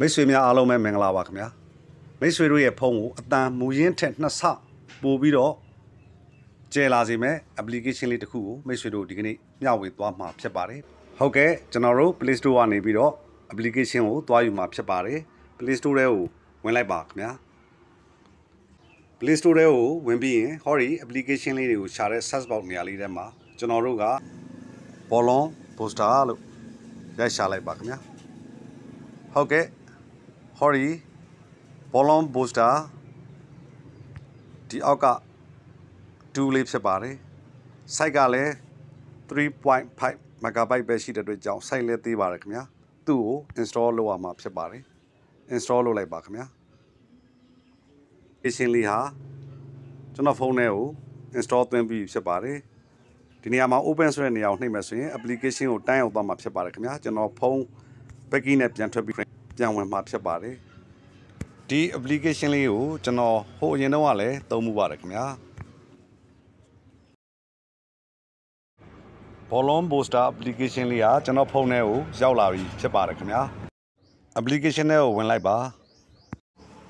မိတ်ဆွေများအားလုံးပဲမင်္ဂလာပါခင်ဗျာမိတ်ဆွေတို့ရဲ့ဖုန်းကိုအတန်မူရင်းထက်နှစ်ဆပို့ပြီးတော့ကျယ်လာစေမဲ့ application လေးတစ်ခုကိုမိတ်ဆွေတို့ဒီကနေ့မျှဝေသွားမှာဖြစ်ပါတယ်ဟုတ်ကဲ့ကျွန်တော်တို့ Play Store ကနေပြီးတော့ application ကိုသွားယူမှာဖြစ်ပါတယ် Play Store ထဲကိုဝင်လိုက်ပါခင်ဗျာ Play Store ထဲကိုဝင်ပြီးရင်ဟောဒီ application လေးတွေကိုရှာတဲ့ search box နေရာလေးထဲမှာကျွန်တော်တို့က Ballon Poster လို့ရိုက်ရှာလိုက်ပါခင်ဗျာဟုတ်ကဲ့ ဟော်ရီဘောလုံးဘိုစတာဒီအောက်က2လေးဖြစ်ပါတယ် site ကလည်း3.5 megabyte ပဲရှိတဲ့အတွက်ကြောင့် site လည်းသေးပါတယ်ခင်ဗျာသူ့ကို install လုပ်ရမှာဖြစ်ပါတယ် install လုပ်လိုက်ပါခင်ဗျာ application လေးဟာကျွန်တော်ဖုန်းထဲကို install သွင်းပြီးဖြစ်ပါတယ်ဒီနေရာမှာ open ဆိုတဲ့နေရာကိုနှိပ်မယ်ဆိုရင် application ကိုတိုင်းအောင်သွားမှာဖြစ်ပါတယ်ခင်ဗျာကျွန်တော်ဖုန်း backy နဲ့ပြန်ထွက်ပြီး ပြန်ဝင်မှာဖြစ်ပါတယ်ဒီ application လေးကိုကျွန်တော်ဟိုအရင်တော့ကလည်းသုံးမှုပါတယ်ခင်ဗျာ Bolon Booster application လေးကကျွန်တော်ဖုန်းထဲကိုရောက်လာပြီဖြစ်ပါတယ်ခင်ဗျာ application ထဲကိုဝင်လိုက်ပါ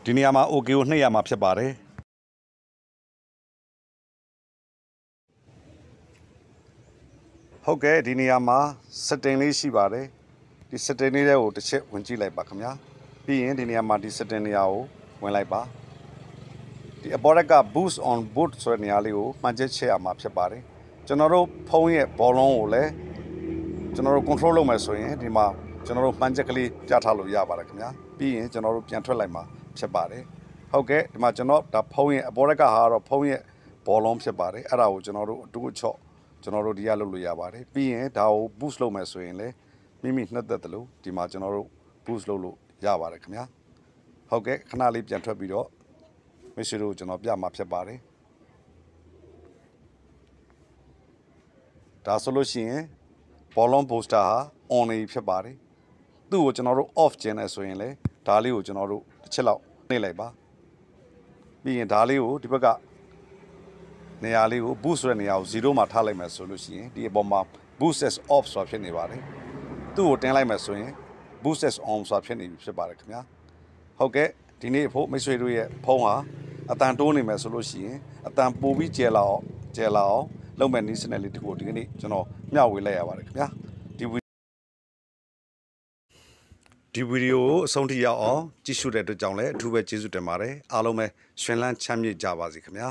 ဒီနေရာမှာ OK ကိုနှိပ်ရမှာဖြစ်ပါတယ်ဟုတ်ကဲ့ဒီနေရာမှာ setting လေးရှိပါတယ် ဒီ setting လေးတွေကိုတစ်ချက်ဝင်ကြည့်လိုက်ပါခင်ဗျာပြီးရင်ဒီနေရာမှာဒီ setting နေရာကိုဝင်လိုက်ပါဒီအပေါ်က boost on boot ဆိုတဲ့နေရာလေးကိုမှန်ချက်ချက်ရမှာဖြစ်ပါတယ်ကျွန်တော်တို့ဖုန်းရဲ့ဘောလုံးကိုလည်းကျွန်တော်တို့ control လုပ်မယ်ဆိုရင်ဒီမှာကျွန်တော်တို့မှန်ချက်ကလေးပြထားလို့ရပါတယ်ခင်ဗျာပြီးရင်ကျွန်တော်တို့ပြန်ထွက်လိုက်မှာဖြစ်ပါတယ်ဟုတ်ကဲ့ဒီမှာကျွန်တော်ဒါဖုန်းရဲ့အပေါ်ကဟာတော့ဖုန်းရဲ့ဘောလုံးဖြစ်ပါတယ်အဲ့ဒါကိုကျွန်တော်တို့အတူအချော့ကျွန်တော်တို့ဒီရလုပ်လို့ရပါတယ်ပြီးရင်ဒါကို boost လုပ်မယ်ဆိုရင်လည်း မိမိနှက်သက်တယ်လို့ဒီမှာကျွန်တော်တို့ boost လုပ်လို့ရပါတယ်ခင်ဗျာဟုတ်ကဲ့ခဏလေးပြန်ထွက်ပြီးတော့မိတ်ဆွေတို့ကျွန်တော်ပြမှာဖြစ်ပါတယ်ဒါဆိုလို့ရှိရင် ballon booster ဟာ on နေဖြစ်ပါတယ်သူ့ကိုကျွန်တော်တို့ off ကျင်းနေဆိုရင်လေဒါလေးကိုကျွန်တော်တို့တစ်ချက်လောက်နှိပ်လိုက်ပါပြီးရင်ဒါလေးကိုဒီဘက်ကနေရာလေးကို boost ဆိုတဲ့နေရာကို0မှာထားလိုက်မယ်ဆိုလို့ရှိရင်ဒီအပေါ်မှာ boost as off ဆိုတာဖြစ်နေပါတယ် သူ့ကိုတင်လိုက်မယ်ဆိုရင် boost as on ဆိုတာဖြစ်နေပြီဖြစ်ပါတယ်ခင်ဗျာဟုတ်ကဲ့ဒီနေ့ဖို့မိတ်ဆွေတို့ရဲ့ဖုန်းဟာအတန်တိုးနေမယ်ဆိုလို့ရှိရင်အတန်ပိုပြီးကျဲလာအောင်ကျဲလာအောင်လုပ်မဲ့နည်းစနစ်လေးတခုဒီကနေ့ကျွန်တော်မျှဝေလိုက်ရပါတယ်ခင်ဗျာဒီဒီဗီဒီယိုကိုအဆုံးထိရောက်အောင်ကြည့်ရှုတဲ့အတွက်ကြောင့်လည်းအထူးပဲကျေးဇူးတင်ပါတယ်အားလုံးပဲရှင်လန်းချမ်းမြေ့ကြပါစေခင်ဗျာ